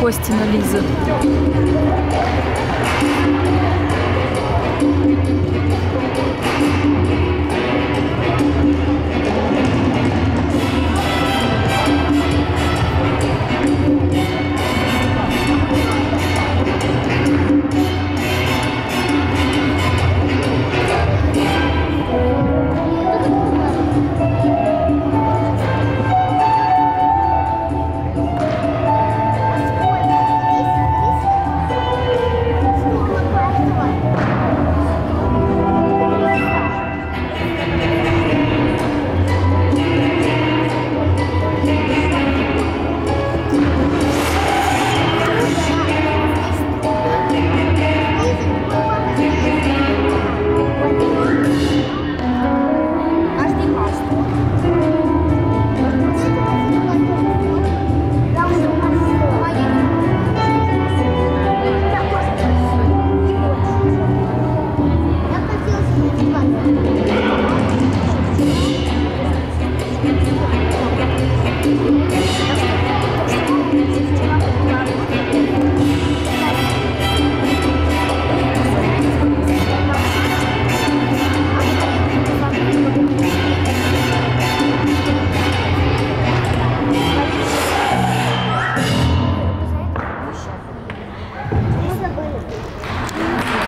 Костина Лиза.